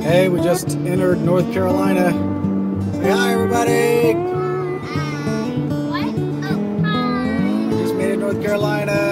Hey, we just entered North Carolina. Say hi, everybody. What? Oh, hi. We just made it North Carolina.